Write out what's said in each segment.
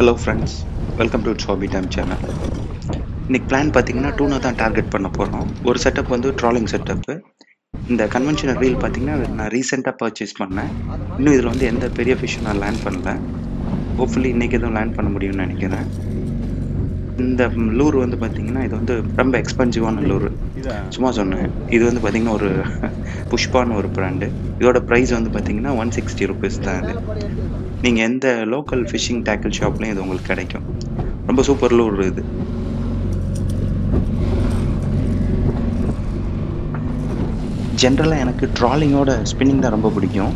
Hello friends welcome to hobby time channel இன்றைக்கி plan பார்த்தீங்கன்னா டூனை தான் டார்கெட் பண்ண போகிறோம் ஒரு செட்டப் வந்து ட்ராலிங் செட்டப்பு இந்த கன்வென்ஷனல் ரீல் பார்த்தீங்கன்னா நான் ரீசெண்டாக பர்ச்சேஸ் பண்ணேன். இன்னும் இதில் வந்து எந்த பெரிய ஃபிஷ்ஷும் நான் லேண்ட் பண்ணல. ஹோப்ஃபுல்லி இன்றைக்கி எதுவும் லேண்ட் பண்ண முடியும்னு நினைக்கிறேன். இந்த லூர் வந்து பார்த்தீங்கன்னா இது வந்து ரொம்ப எக்ஸ்பென்சிவான லூர் சும்மா சொன்னேன். இது வந்து பார்த்தீங்கன்னா ஒரு புஷ்பான்னு ஒரு ப்ராண்டு இதோட ப்ரைஸ் வந்து பார்த்தீங்கன்னா ஒன் சிக்ஸ்டி ருபீஸ் தான் இது. நீங்கள் எந்த லோக்கல் ஃபிஷிங் டேக்கிள் ஷாப்லேயும் இது உங்களுக்கு கிடைக்கும். ரொம்ப சூப்பர் லூர் இது. ஜென்ரலாக எனக்கு ட்ராலிங்கோட ஸ்பின்னிங் தான் ரொம்ப பிடிக்கும்.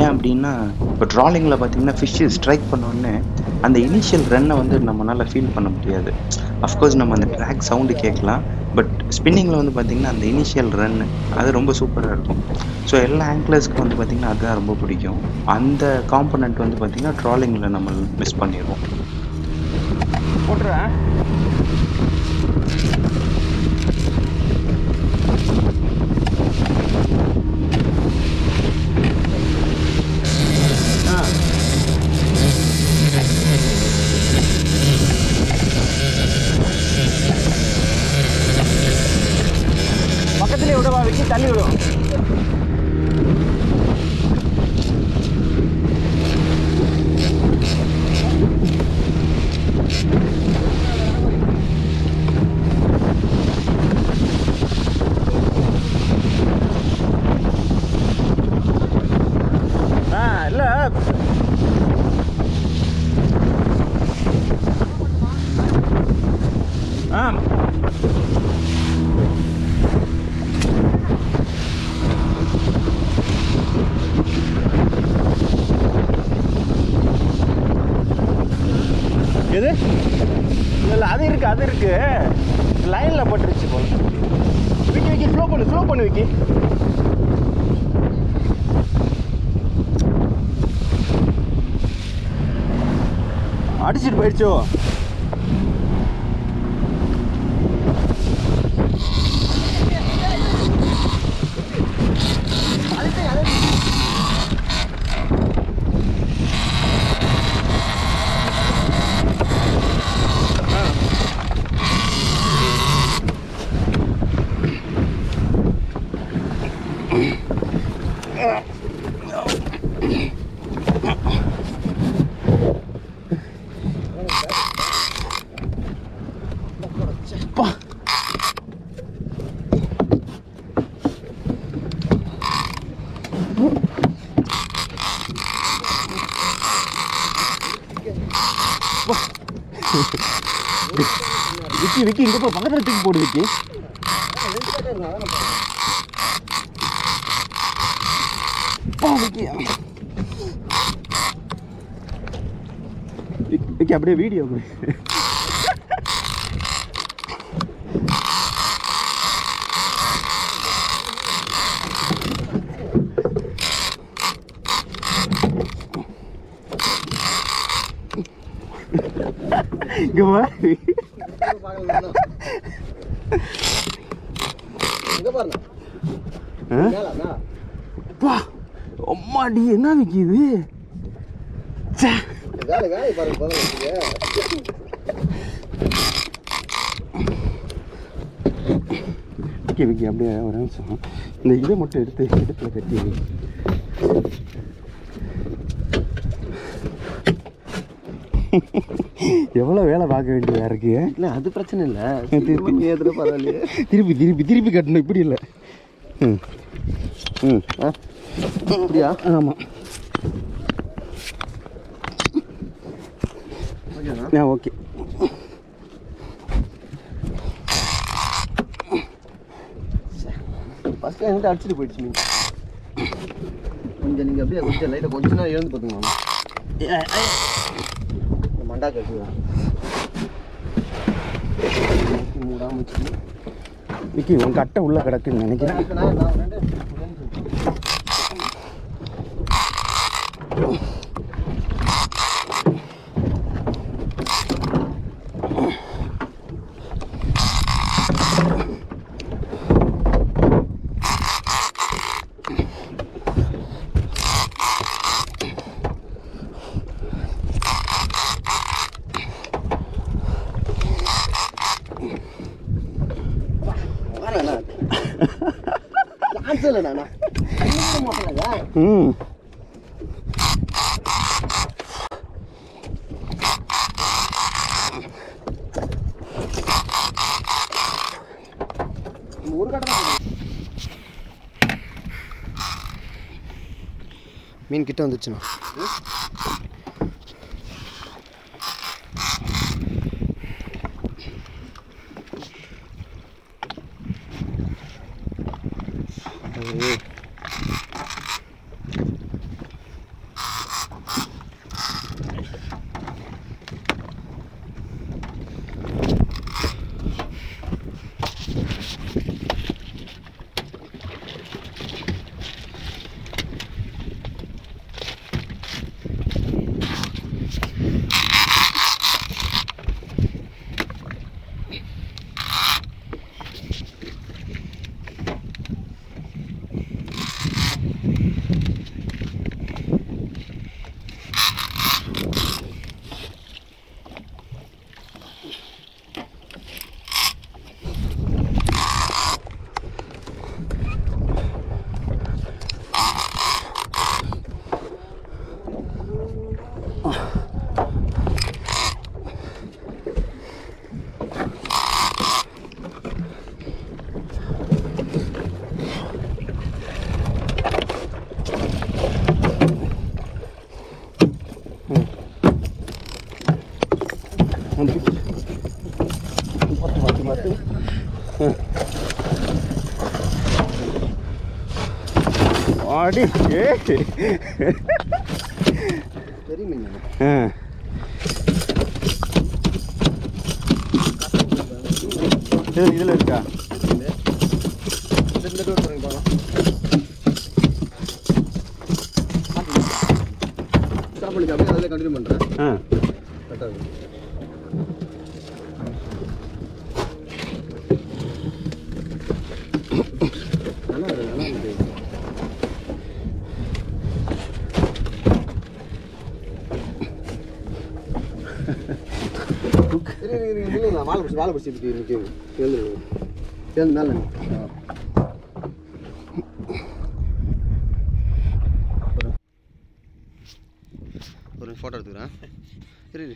ஏன் அப்படின்னா இப்போ ட்ராலிங்கில் பார்த்தீங்கன்னா ஃபிஷ்ஷு ஸ்ட்ரைக் பண்ணோடனே அந்த இனிஷியல் ரன்னை வந்து நம்மளால் ஃபீல் பண்ண முடியாது. அஃப்கோர்ஸ் நம்ம அந்த ட்ராக் சவுண்டு கேட்கலாம் பட் ஸ்பின்னிங்கில் வந்து பார்த்திங்கன்னா அந்த இனிஷியல் ரன்னு அது ரொம்ப சூப்பராக இருக்கும். ஸோ எல்லா ஆங்கிளர்ஸ்க்கும் வந்து பார்த்திங்கன்னா அதுதான் ரொம்ப பிடிக்கும். அந்த காம்பனண்ட் வந்து பார்த்திங்கன்னா ட்ராலிங்கில் நம்ம மிஸ் பண்ணிடுவோம். போட்டுறேன். sûr எது? இல்லை அது இருக்குது அது இருக்குது லைனில் போட்டுருச்சு போல. விக்கி விக்கி ஸ்லோ பண்ணு ஸ்லோ பண்ணு விக்கி. அடிச்சிட்டு போயிடுச்சோ? விக்கி விக்கி இங்கே போ பக்கத்தில் தூக்கி போடு விக்கி. போ விக்கி. விக்கி- விக்கி அப்படியே வீடியோ இங்க பாரு அப்பா பா அம்மாடி என்ன விற்கிது விக்கி விக்கி அப்படியே ஒரு நிமிஷம் இந்த இதை மட்டும் எடுத்து இடுப்பில் கட்டி எவ்வளோ வேலை பார்க்க வேண்டியதா இருக்கு? இல்லை அது பிரச்சனை இல்லை. திருப்பி ஏதுல பரவாயில்லையே. திருப்பி திருப்பி திருப்பி கட்டணும். இப்படி இல்லை. ம். ம். ஆ. அப்படியா ஆமாம் ஆ ஓகே. ஃபஸ்ட்டு என்கிட்ட அடிச்சுட்டு போயிடுச்சு மீன் கொஞ்சம் நீங்கள் அப்படியே கொஞ்சம் லைட்டாக கொஞ்ச நேரம் எழுந்து பார்த்துங்க மண்டா கட்டுவேன் மூடாம வச்சுக்கணும் விக்கி உன் கட்டை உள்ள கிடக்குன்னு நினைக்கிறேன் நான்? ம். மீன் கிட்ட வந்துச்சுண்ணா. here. 아니 예 பெரிய மீன் ஆ இது இதில் இருக்கா கண்டினியூ பண்ணுறேன் ஆ கரெக்டாக நல்லா இருக்கு, நல்லா இருக்கு. இரு, வாழை பிடிச்சி வாழை பிடிச்சி இப்படி எழுந்து மேலே ஒரு ஃபோட்டோ எடுத்துக்கிறேன். சரி